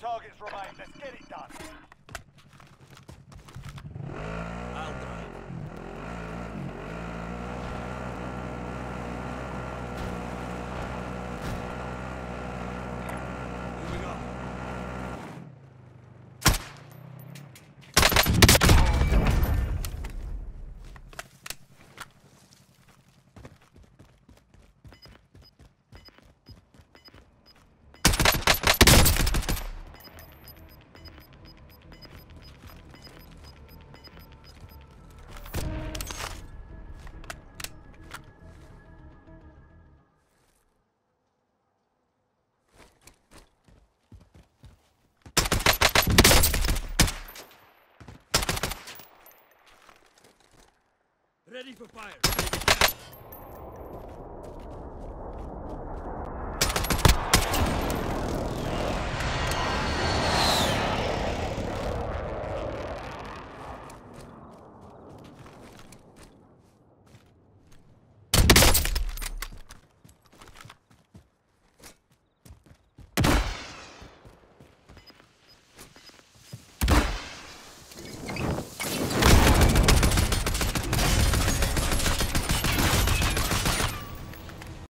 targets remain. Let's get it done. Ready for fire.